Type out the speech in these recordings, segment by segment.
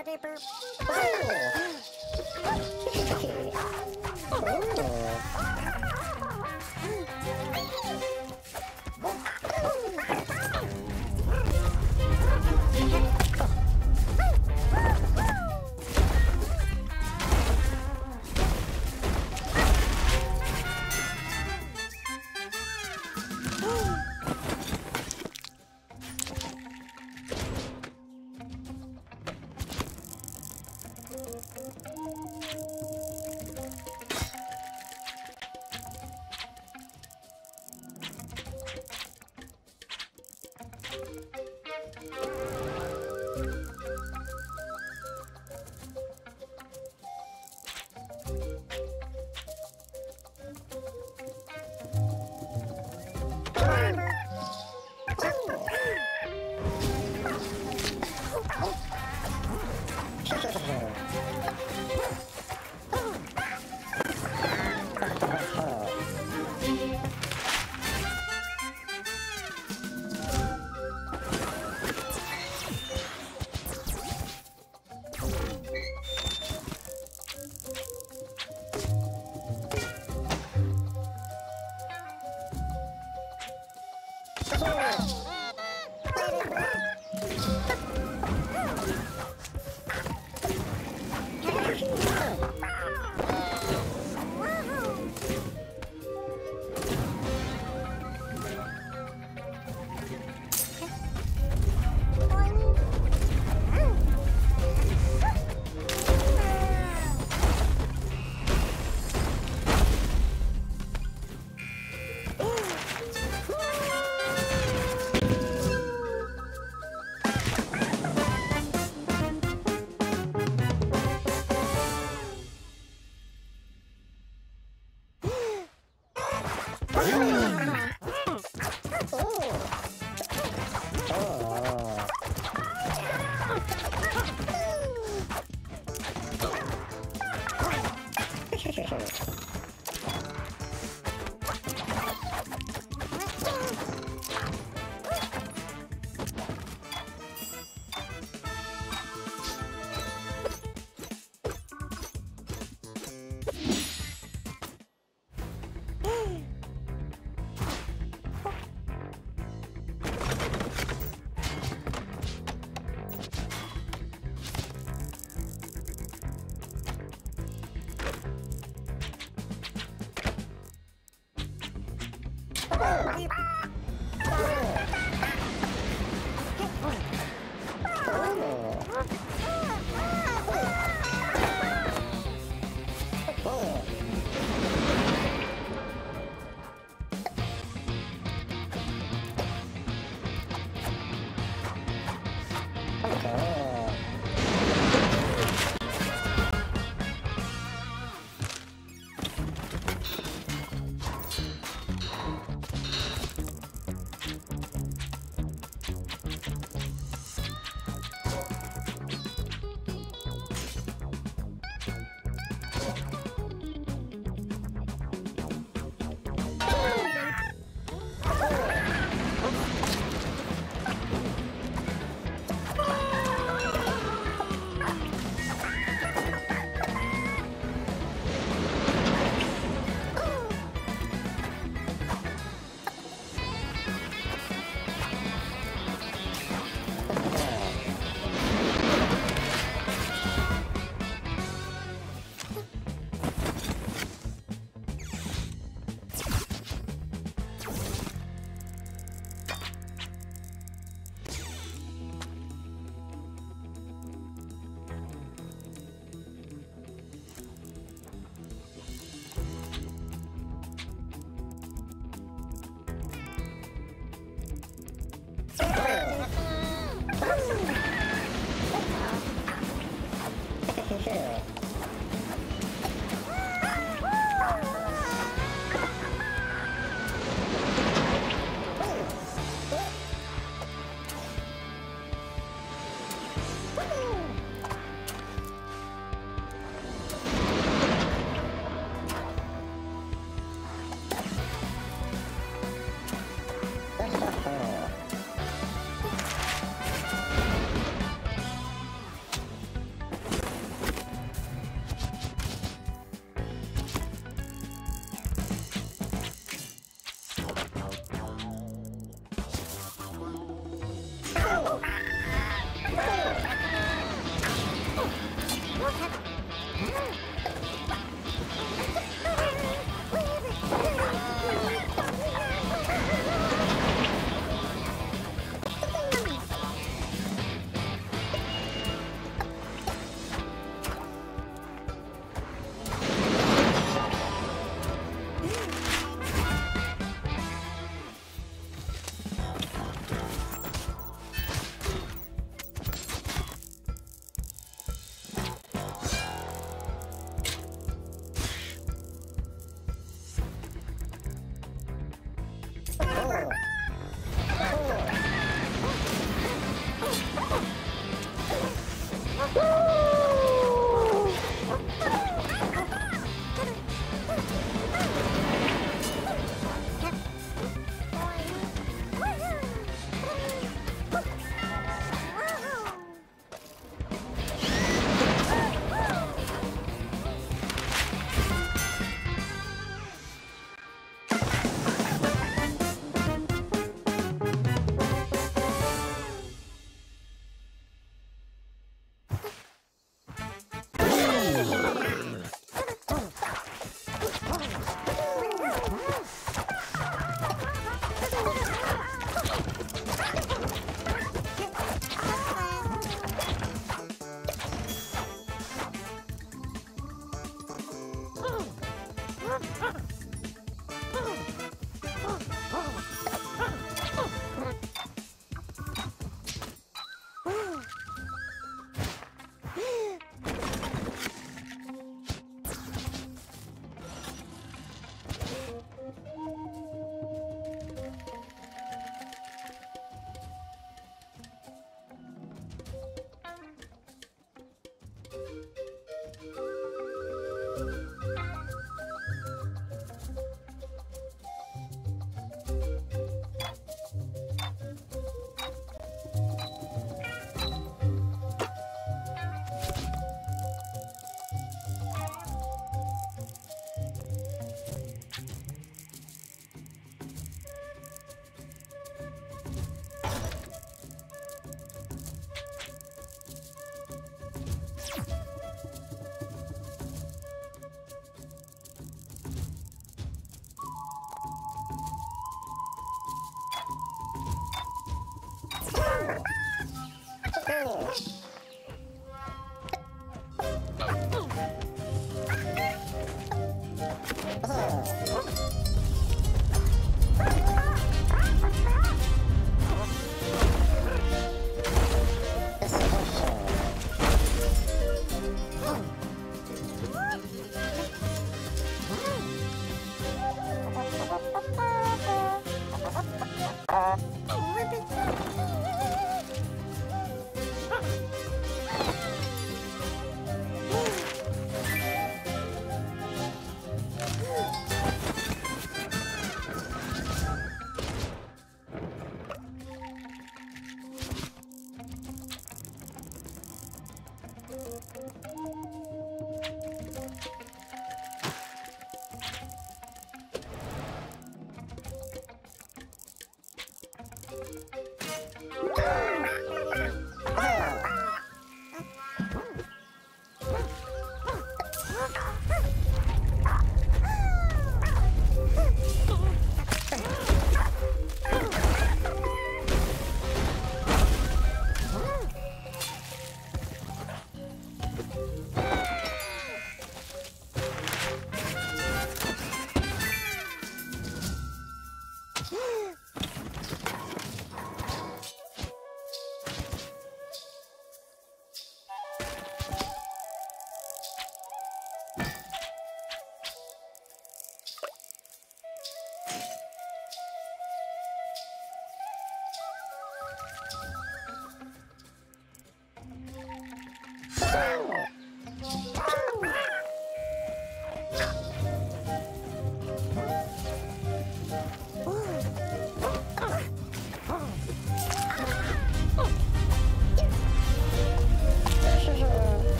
Oh. 再 来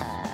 Aha.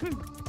Hmm.